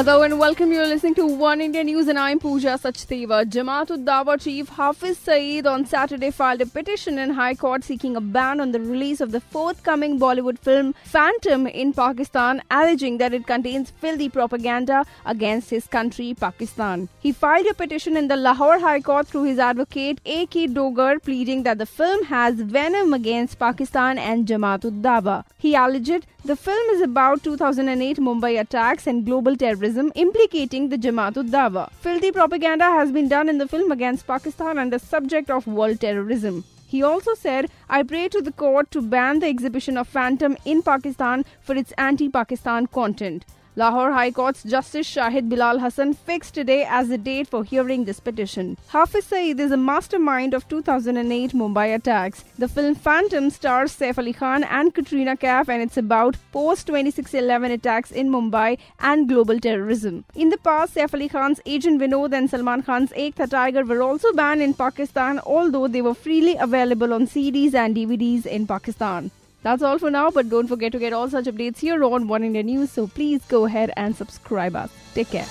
Hello and welcome. You're listening to Oneindia News and I'm Pooja Sachdeva. Jamaat Dawa chief Hafiz Saeed on Saturday filed a petition in High Court seeking a ban on the release of the forthcoming Bollywood film Phantom in Pakistan, alleging that it contains filthy propaganda against his country, Pakistan. He filed a petition in the Lahore High Court through his advocate A.K. Dogar, pleading that the film has venom against Pakistan and Jamaat Dawa. He alleged the film is about 2008 Mumbai attacks and global terrorism implicating the Jamaat Dawa. Filthy propaganda has been done in the film against Pakistan and the subject of world terrorism. He also said, I pray to the court to ban the exhibition of Phantom in Pakistan for its anti Pakistan content. Lahore High Court's Justice Shahid Bilal Hassan fixed today as the date for hearing this petition. Hafiz Saeed is a mastermind of 2008 Mumbai attacks. The film Phantom stars Saif Ali Khan and Katrina Kaif and it's about post 2611 attacks in Mumbai and global terrorism. In the past, Saif Ali Khan's Agent Vinod and Salman Khan's Ek Tha Tiger were also banned in Pakistan, although they were freely available on CDs and DVDs in Pakistan. That's all for now, but don't forget to get all such updates here on Oneindia News. So please go ahead and subscribe us. Take care.